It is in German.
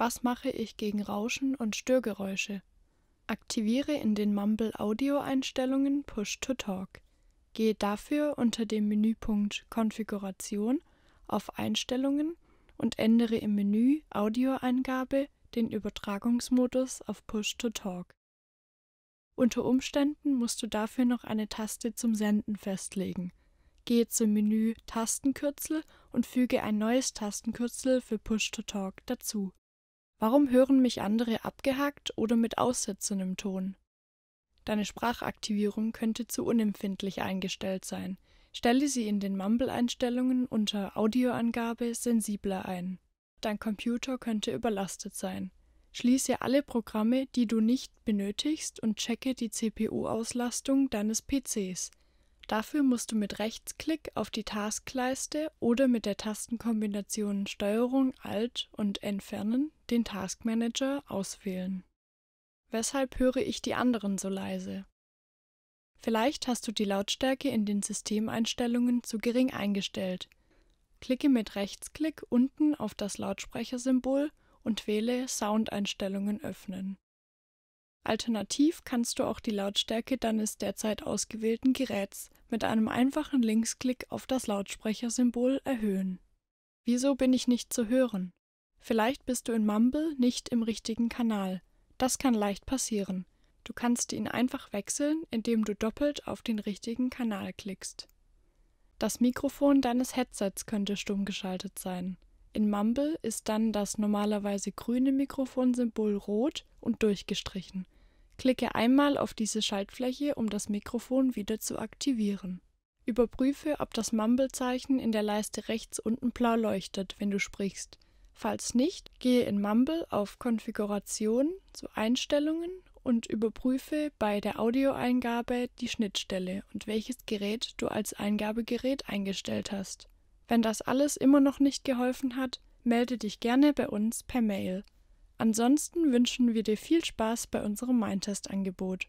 Was mache ich gegen Rauschen und Störgeräusche? Aktiviere in den Mumble Audio-Einstellungen Push to Talk. Gehe dafür unter dem Menüpunkt Konfiguration auf Einstellungen und ändere im Menü Audioeingabe den Übertragungsmodus auf Push to Talk. Unter Umständen musst du dafür noch eine Taste zum Senden festlegen. Gehe zum Menü Tastenkürzel und füge ein neues Tastenkürzel für Push to Talk dazu. Warum hören mich andere abgehackt oder mit aussetzendem Ton? Deine Sprachaktivierung könnte zu unempfindlich eingestellt sein. Stelle sie in den Mumble-Einstellungen unter Audioangabe sensibler ein. Dein Computer könnte überlastet sein. Schließe alle Programme, die du nicht benötigst und checke die CPU-Auslastung deines PCs. Dafür musst du mit Rechtsklick auf die Taskleiste oder mit der Tastenkombination Steuerung Alt und Entfernen den Taskmanager auswählen. Weshalb höre ich die anderen so leise? Vielleicht hast du die Lautstärke in den Systemeinstellungen zu gering eingestellt. Klicke mit Rechtsklick unten auf das Lautsprechersymbol und wähle Soundeinstellungen öffnen. Alternativ kannst du auch die Lautstärke deines derzeit ausgewählten Geräts mit einem einfachen Linksklick auf das Lautsprechersymbol erhöhen. Wieso bin ich nicht zu hören? Vielleicht bist du in Mumble nicht im richtigen Kanal. Das kann leicht passieren. Du kannst ihn einfach wechseln, indem du doppelt auf den richtigen Kanal klickst. Das Mikrofon deines Headsets könnte stumm geschaltet sein. In Mumble ist dann das normalerweise grüne Mikrofonsymbol rot und durchgestrichen. Klicke einmal auf diese Schaltfläche, um das Mikrofon wieder zu aktivieren. Überprüfe, ob das Mumble-Zeichen in der Leiste rechts unten blau leuchtet, wenn du sprichst. Falls nicht, gehe in Mumble auf Konfiguration zu Einstellungen und überprüfe bei der Audioeingabe die Schnittstelle und welches Gerät du als Eingabegerät eingestellt hast. Wenn das alles immer noch nicht geholfen hat, melde dich gerne bei uns per Mail. Ansonsten wünschen wir dir viel Spaß bei unserem Mindtest-Angebot.